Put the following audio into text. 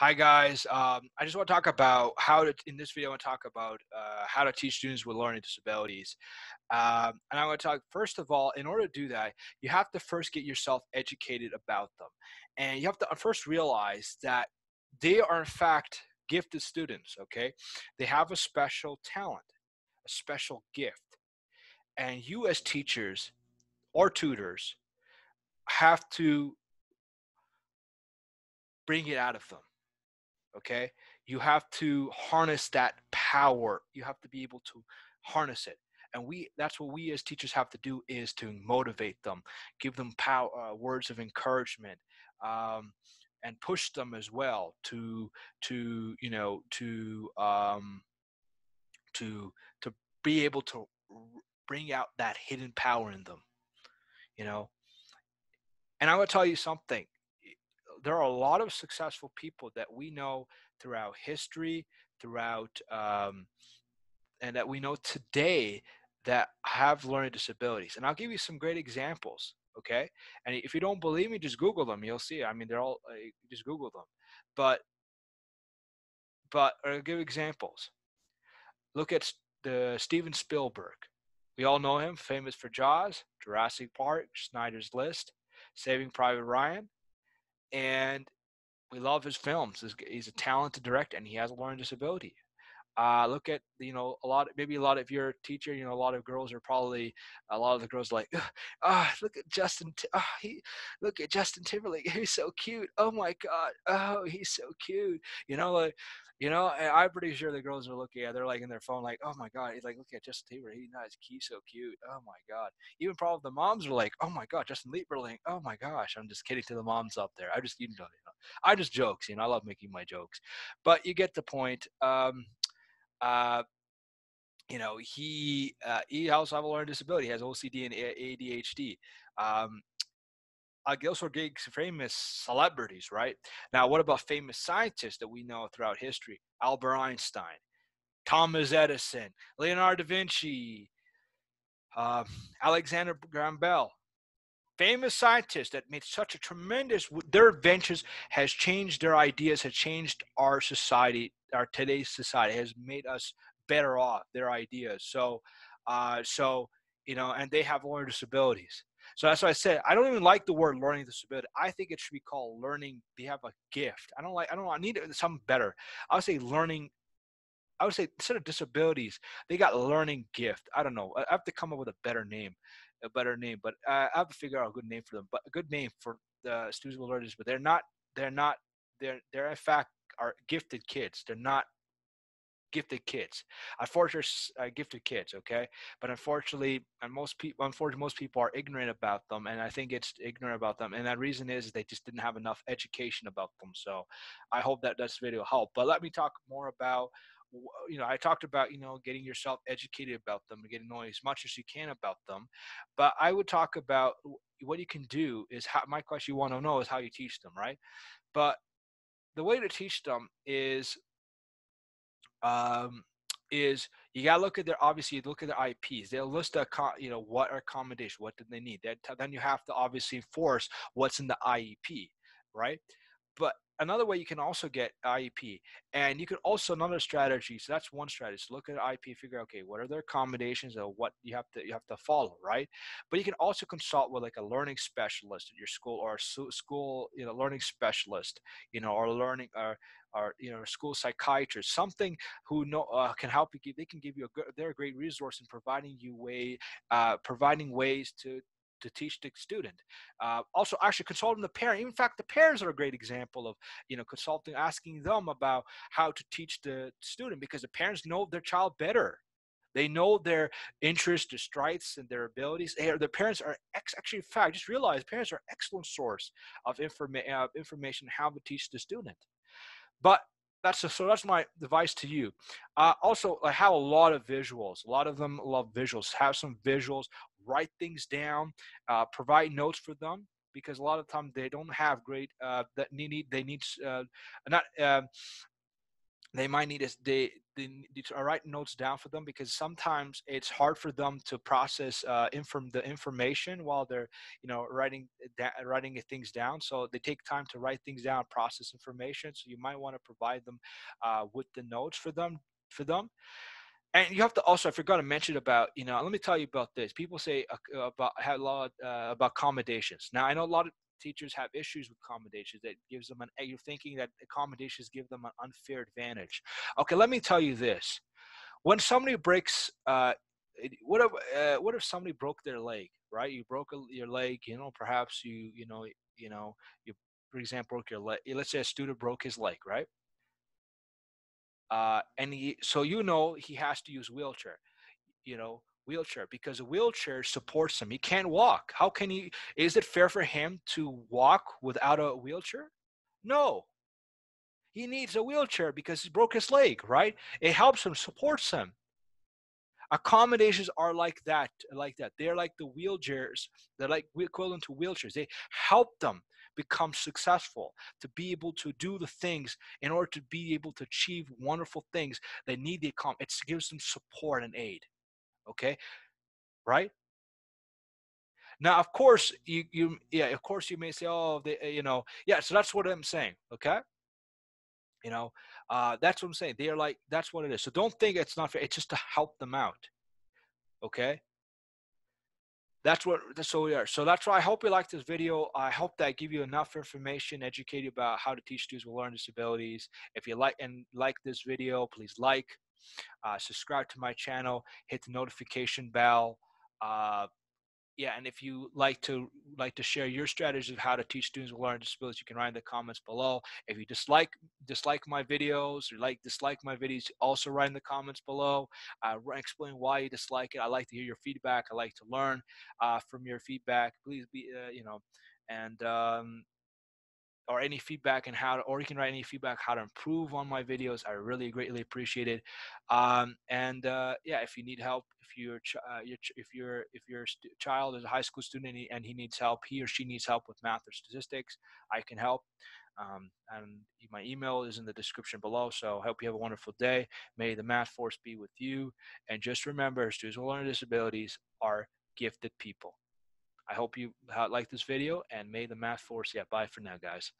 Hi guys, um, I just want to talk about how to, in this video, I want to talk about uh, how to teach students with learning disabilities. Um, and I want to talk, first of all, in order to do that, you have to first get yourself educated about them. And you have to first realize that they are in fact gifted students, okay? They have a special talent, a special gift. And you as teachers or tutors have to bring it out of them okay? You have to harness that power. You have to be able to harness it. And we that's what we as teachers have to do is to motivate them give them power uh, words of encouragement um, and push them as well to to you know to um, to to be able to bring out that hidden power in them you know? And i will tell you something there are a lot of successful people that we know throughout history, throughout, um, and that we know today that have learning disabilities. And I'll give you some great examples. Okay, and if you don't believe me, just Google them. You'll see. I mean, they're all uh, just Google them. But but I'll give examples. Look at the Steven Spielberg. We all know him, famous for Jaws, Jurassic Park, Schindler's List, Saving Private Ryan and we love his films. He's a talented director, and he has a learning disability. Uh, look at you know a lot. Maybe a lot. of you're teacher, you know a lot of girls are probably a lot of the girls like, ah, oh, look at Justin. Oh, he look at Justin Timberlake. He's so cute. Oh my God. Oh, he's so cute. You know, like you know, I'm pretty sure the girls are looking at, they're like in their phone, like, oh my god, he's like, look at Justin Timberlake, he's nice, he's so cute. Oh my god. Even probably the moms are like, oh my god, Justin Timberlake. Oh my gosh, I'm just kidding to the moms up there. I just, you know, you know, I just jokes, you know, I love making my jokes, but you get the point. Um, uh, you know, he uh, he also have a learning disability. He has OCD and ADHD. Um, uh, those are famous celebrities, right? Now, what about famous scientists that we know throughout history? Albert Einstein, Thomas Edison, Leonardo da Vinci, uh, Alexander Graham Bell. Famous scientists that made such a tremendous, their inventions has changed their ideas, has changed our society, our today's society, has made us better off, their ideas. So, uh, so, you know, and they have learning disabilities so that's why I said I don't even like the word learning disability. I think it should be called learning. They have a gift. I don't like. I don't. I need something better. I would say learning. I would say instead of disabilities, they got learning gift. I don't know. I have to come up with a better name, a better name. But I have to figure out a good name for them. But a good name for the students with disabilities. But they're not. They're not. They're. They're in fact are gifted kids. They're not gifted kids. Unfortunately, uh, gifted kids, okay? But unfortunately, and most people, unfortunately, most people are ignorant about them, and I think it's ignorant about them, and that reason is they just didn't have enough education about them. So, I hope that this video helped. But let me talk more about you know, I talked about, you know, getting yourself educated about them and getting knowing as much as you can about them. But I would talk about what you can do is how my question you want to know is how you teach them, right? But the way to teach them is um, is you got to look at their obviously look at their IEPs. They'll list a you know what are accommodation, what do they need. then you have to obviously enforce what's in the IEP, right? But another way you can also get IEP, and you can also another strategy. So that's one strategy. So look at IEP, figure out okay, what are their accommodations or what you have to you have to follow, right? But you can also consult with like a learning specialist at your school or a school you know learning specialist, you know, or learning or or you know school psychiatrist, something who know uh, can help you. They can give you a good. They're a great resource in providing you way, uh, providing ways to to teach the student. Uh, also, actually consulting the parent. In fact, the parents are a great example of you know consulting, asking them about how to teach the student because the parents know their child better. They know their interests, their strengths, and their abilities. They are, their parents are ex- actually, in fact, just realize parents are excellent source of, informa- uh, information how to teach the student. But that's a, so that's my advice to you. Uh, also, I have a lot of visuals. A lot of them love visuals. Have some visuals. Write things down. Uh, provide notes for them because a lot of times they don't have great. Uh, that need they need uh, not. Um, they might need a, they they need to write notes down for them because sometimes it's hard for them to process uh, inform the information while they're you know writing da- writing things down. So they take time to write things down, process information. So you might want to provide them uh, with the notes for them for them. And you have to also, I forgot to mention about, you know, let me tell you about this. People say uh, about have a lot uh, about accommodations. Now I know a lot of teachers have issues with accommodations that gives them an you're thinking that accommodations give them an unfair advantage okay let me tell you this when somebody breaks uh, what if uh, what if somebody broke their leg right you broke your leg you know perhaps you you know you know you for example broke your leg let's say a student broke his leg right uh, and he so you know he has to use wheelchair you know wheelchair because a wheelchair supports him. He can't walk. How can he? Is it fair for him to walk without a wheelchair? No. He needs a wheelchair because he broke his leg, right? It helps him, supports him. Accommodations are like that, like that. They're like the wheelchairs. They're like equivalent to wheelchairs. They help them become successful, to be able to do the things in order to be able to achieve wonderful things. They need the accom. It gives them support and aid okay right now of course you you yeah of course you may say oh they, you know yeah so that's what i'm saying okay you know uh that's what i'm saying. They're like that's what it is. So don't think it's not fair. It's just to help them out okay? That's what so we are. So that's why i hope you like this video. I hope that I give you enough information educate you about how to teach students with learning disabilities. If you like and like this video please like uh, subscribe to my channel, hit the notification bell. Uh, yeah, and if you like to like to share your strategies of how to teach students with learning disabilities, you can write in the comments below. If you dislike dislike my videos or like dislike my videos, also write in the comments below. Uh, explain why you dislike it. I like to hear your feedback. I like to learn uh, from your feedback. Please be uh, you know, and um, or any feedback and how to, or you can write any feedback how to improve on my videos i really greatly appreciate it. Um, and uh, yeah if you need help if your, uh, if your if your st- child is a high school student and he, and he, needs help he or she needs help with math or statistics i can help. Um, and my email is in the description below so I hope you have a wonderful day. May the math force be with you. And just remember students with learning disabilities are gifted people I hope you like this video and may the math force. Yeah, bye for now, guys.